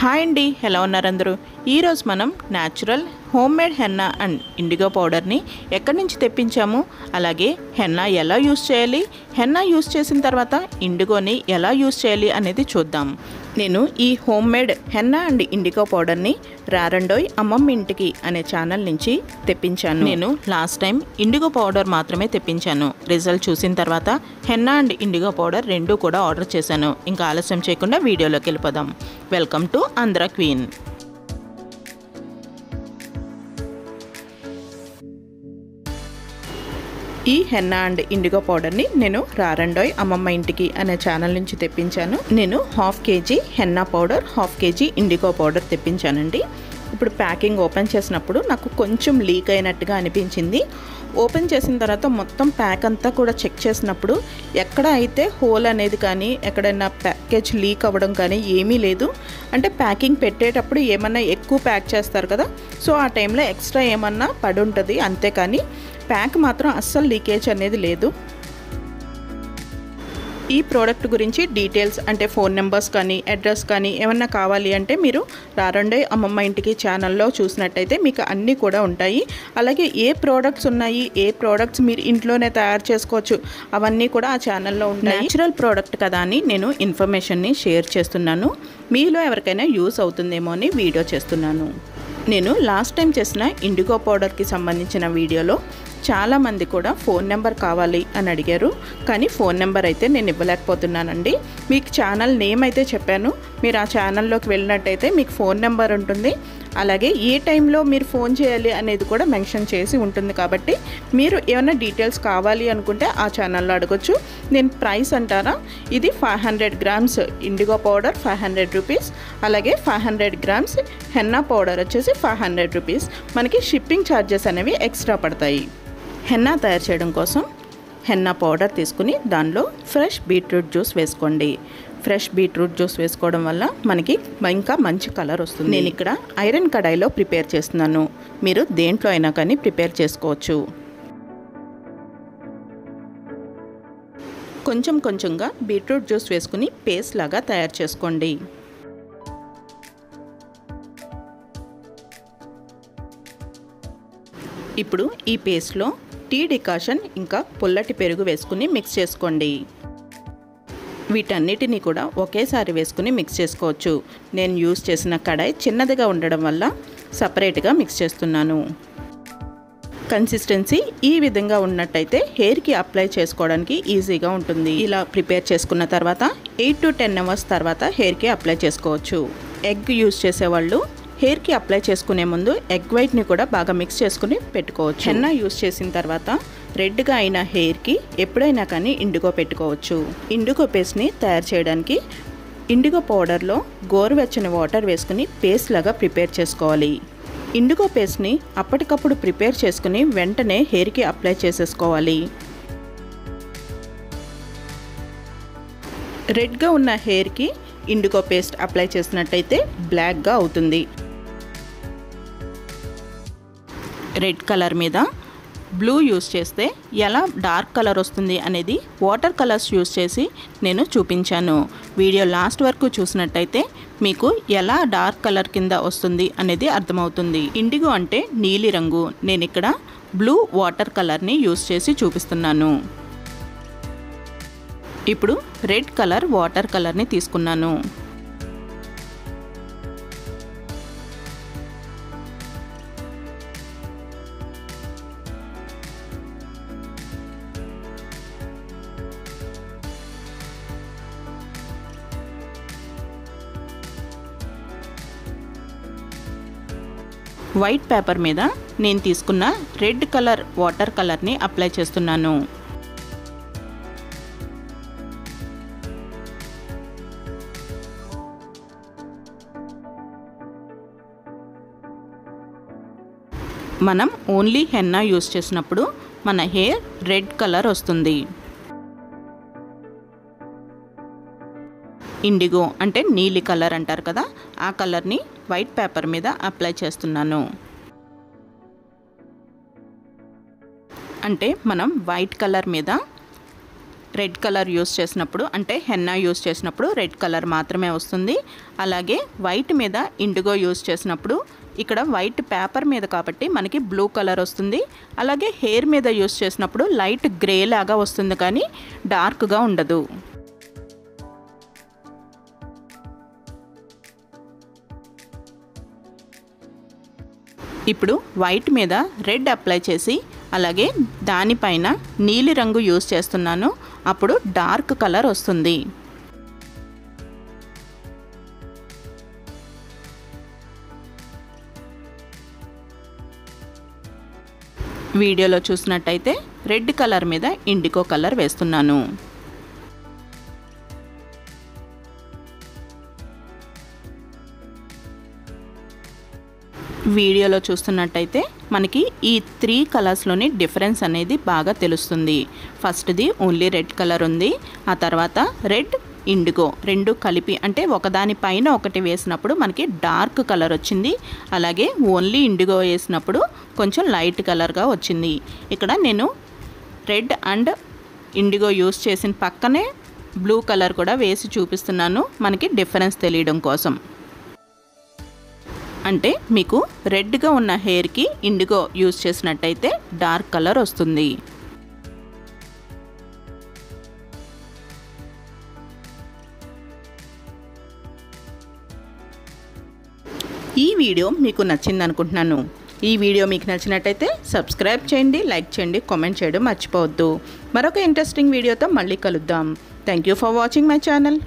Hi అండి ఎలా ఉన్నారందరూ ఈరోజు మనం natural home made henna and indigo పౌడర్ని ఎక్కడి నుంచి తెప్పించాము? అలాగే హెన్నా ఎలా యూస్ చేయాలి? హెన్నా యూస్ చేసిన తర్వాత ఇండిగోని ఎలా యూస్ చేయాలి అనేది చూద్దాం. నేను ఈ home made henna and indigo పౌడర్ని రారండోయ్ అమ్మమ్మ ఇంటికి అనే ఛానల్ నుంచి తెప్పించాను. నేను లాస్ట్ టైం ఇండిగో పౌడర్ మాత్రమే తెప్పించాను. రిజల్ట్ చూసిన తర్వాత హెన్నా అండ్ ఇండిగో పౌడర్ రెండు కూడా ఆర్డర్ చేశాను. ఇంకా ఆలస్యం చేయకుండా వీడియోలోకి వెళ్ళిపోదాం. Welcome to Andhra queen. ఈ హెన్నా అండ్ ఇండిగో పౌడర్ని నేను రారండోయ్ అమ్మమ్మ ఇంటికి అనే ఛానల్ నుంచి తెప్పించాను. నేను half KG henna powder half KG indigo powder తెప్పించానండి. ఇప్పుడు ప్యాకింగ్ ఓపెన్ చేసినప్పుడు నాకు కొంచెం లీక్ అయినట్టుగా అనిపించింది. ఓపెన్ చేసిన తర్వాత మొత్తం ప్యాక్ అంతా కూడా చెక్ చేసినప్పుడు ఎక్కడ అయితే హోల్ అనేది కానీ ఎక్కడైనా ప్యాకేజ్ లీక్ అవ్వడం కానీ ఏమీ లేదు. అంటే ప్యాకింగ్ పెట్టేటప్పుడు ఏమన్నా ఎక్కువ ప్యాక్ చేస్తారు కదా సో ఆ టైంలో ఎక్స్ట్రా ఏమన్నా పడి ఉంటుంది అంతే కానీ ప్యాక్ మాత్రం అస్సలు లీకేజ్ అనేది లేదు. ఈ ప్రోడక్ట్ గురించి డీటెయిల్స్ అంటే ఫోన్ నెంబర్స్ కానీ అడ్రస్ కానీ ఏమన్నా కావాలి అంటే మీరు రారండే అమ్మమ్మ ఇంటికి ఛానల్లో చూసినట్టయితే మీకు అన్నీ కూడా ఉంటాయి. అలాగే ఏ ప్రోడక్ట్స్ ఉన్నాయి ఏ ప్రోడక్ట్స్ మీరు ఇంట్లోనే తయారు చేసుకోవచ్చు అవన్నీ కూడా ఆ ఛానల్లో ఉంటాయి. న్యాచురల్ ప్రోడక్ట్ కదా అని నేను ఇన్ఫర్మేషన్ని షేర్ చేస్తున్నాను. మీలో ఎవరికైనా యూస్ అవుతుందేమో అని వీడియో చేస్తున్నాను. నేను లాస్ట్ టైం చేసిన ఇండిగో పౌడర్కి సంబంధించిన వీడియోలో చాలామంది కూడా ఫోన్ నెంబర్ కావాలి అని అడిగారు. కానీ ఫోన్ నెంబర్ అయితే నేను ఇవ్వలేకపోతున్నానండి. మీకు ఛానల్ నేమ్ అయితే చెప్పాను. మీరు ఆ ఛానల్లోకి వెళ్ళినట్టయితే మీకు ఫోన్ నెంబర్ ఉంటుంది. అలాగే ఏ టైంలో మీరు ఫోన్ చేయాలి అనేది కూడా మెన్షన్ చేసి ఉంటుంది కాబట్టి మీరు ఏమైనా డీటెయిల్స్ కావాలి అనుకుంటే ఆ ఛానల్లో అడగొచ్చు. నేను ప్రైస్ అంటారా? ఇది five hundred grams indigo powder five hundred rupees. అలాగే five hundred grams henna powder వచ్చేసి ఫైవ్ హండ్రెడ్ రూపీస్. మనకి షిప్పింగ్ ఛార్జెస్ అనేవి ఎక్స్ట్రా పడతాయి. హెన్నా తయారు చేయడం కోసం హెన్నా పౌడర్ తీసుకుని దానిలో ఫ్రెష్ బీట్రూట్ జ్యూస్ వేసుకోండి. ఫ్రెష్ బీట్రూట్ జ్యూస్ వేసుకోవడం వల్ల మనకి ఇంకా మంచి కలర్ వస్తుంది. నేను ఇక్కడ ఐరన్ కడాయిలో ప్రిపేర్ చేస్తున్నాను. మీరు దేంట్లో అయినా కానీ ప్రిపేర్ చేసుకోవచ్చు. కొంచెం కొంచెంగా బీట్రూట్ జ్యూస్ వేసుకుని పేస్ట్ లాగా తయారు చేసుకోండి. ఇప్పుడు ఈ పేస్ట్లో టీ డికాషన్ ఇంకా పుల్లటి పెరుగు వేసుకుని మిక్స్ చేసుకోండి. వీటన్నిటిని కూడా ఒకేసారి వేసుకుని మిక్స్ చేసుకోవచ్చు. నేను యూస్ చేసిన కడాయి చిన్నదిగా ఉండడం వల్ల సపరేట్గా మిక్స్ చేస్తున్నాను. కన్సిస్టెన్సీ ఈ విధంగా ఉన్నట్టయితే హెయిర్కి అప్లై చేసుకోవడానికి ఈజీగా ఉంటుంది. ఇలా ప్రిపేర్ చేసుకున్న తర్వాత ఎయిట్ టు టెన్ అవర్స్ తర్వాత హెయిర్కి అప్లై చేసుకోవచ్చు. ఎగ్ యూస్ చేసేవాళ్ళు హెయిర్కి అప్లై చేసుకునే ముందు ఎగ్ వైట్ని కూడా బాగా మిక్స్ చేసుకుని పెట్టుకోవచ్చు. హెన్న యూస్ చేసిన తర్వాత రెడ్గా అయిన హెయిర్కి ఎప్పుడైనా కానీ ఇండిగో పెట్టుకోవచ్చు. ఇండిగో పేస్ట్ని తయారు చేయడానికి ఇండిగో పౌడర్లో గోరువెచ్చని వాటర్ వేసుకుని పేస్ట్ లాగా ప్రిపేర్ చేసుకోవాలి. ఇండిగో పేస్ట్ని అప్పటికప్పుడు ప్రిపేర్ చేసుకుని వెంటనే హెయిర్కి అప్లై చేసేసుకోవాలి. రెడ్గా ఉన్న హెయిర్కి ఇండిగో పేస్ట్ అప్లై చేసినట్టయితే బ్లాక్గా అవుతుంది. రెడ్ కలర్ మీద బ్లూ యూస్ చేస్తే ఎలా డార్క్ కలర్ వస్తుంది అనేది వాటర్ కలర్స్ యూస్ చేసి నేను చూపించాను. వీడియో లాస్ట్ వరకు చూసినట్టయితే మీకు ఎలా డార్క్ కలర్ కింద వస్తుంది అనేది అర్థమవుతుంది. ఇండిగో అంటే నీలి రంగు. నేను ఇక్కడ బ్లూ వాటర్ కలర్ని యూస్ చేసి చూపిస్తున్నాను. ఇప్పుడు రెడ్ కలర్ వాటర్ కలర్ని తీసుకున్నాను. వైట్ పేపర్ మీద నేను తీసుకున్న రెడ్ కలర్ వాటర్ కలర్ని అప్లై చేస్తున్నాను. మనం ఓన్లీ హెన్నా యూస్ చేసినప్పుడు మన హెయిర్ రెడ్ కలర్ వస్తుంది. ఇండిగో అంటే నీలి కలర్ అంటారు కదా ఆ కలర్ని వైట్ పేపర్ మీద అప్లై చేస్తున్నాను. అంటే మనం వైట్ కలర్ మీద రెడ్ కలర్ యూస్ చేసినప్పుడు అంటే హెన్నా యూస్ చేసినప్పుడు రెడ్ కలర్ మాత్రమే వస్తుంది. అలాగే వైట్ మీద ఇండిగో యూస్ చేసినప్పుడు ఇక్కడ వైట్ పేపర్ మీద కాబట్టి మనకి బ్లూ కలర్ వస్తుంది. అలాగే హెయిర్ మీద యూస్ చేసినప్పుడు లైట్ గ్రే లాగా వస్తుంది కానీ డార్క్గా ఉండదు. ఇప్పుడు వైట్ మీద రెడ్ అప్లై చేసి అలాగే దానిపైన నీలి రంగు యూస్ చేస్తున్నాను. అప్పుడు డార్క్ కలర్ వస్తుంది. వీడియోలో చూసినట్టయితే రెడ్ కలర్ మీద ఇండిగో కలర్ వేస్తున్నాను. వీడియోలో చూస్తున్నట్టయితే మనకి ఈ త్రీ కలర్స్లోని డిఫరెన్స్ అనేది బాగా తెలుస్తుంది. ఫస్ట్ది ఓన్లీ రెడ్ కలర్ ఉంది. ఆ తర్వాత రెడ్ ఇండిగో రెండు కలిపి అంటే ఒకదాని పైన ఒకటి వేసినప్పుడు మనకి డార్క్ కలర్ వచ్చింది. అలాగే ఓన్లీ ఇండిగో వేసినప్పుడు కొంచెం లైట్ కలర్గా వచ్చింది. ఇక్కడ నేను రెడ్ అండ్ ఇండిగో యూస్ చేసిన పక్కనే బ్లూ కలర్ కూడా వేసి చూపిస్తున్నాను. మనకి డిఫరెన్స్ తెలియడం కోసం. అంటే మీకు రెడ్గా ఉన్న హెయిర్కి ఇండిగో యూజ్ చేసినట్టయితే డార్క్ కలర్ వస్తుంది. ఈ వీడియో మీకు నచ్చింది అనుకుంటున్నాను ఈ వీడియో మీకు నచ్చినట్టయితే సబ్స్క్రైబ్ చేయండి లైక్ చేయండి కామెంట్ చేయడం మర్చిపోవద్దు. మరొక ఇంట్రెస్టింగ్ వీడియోతో మళ్ళీ కలుద్దాం. Thank you for watching my channel.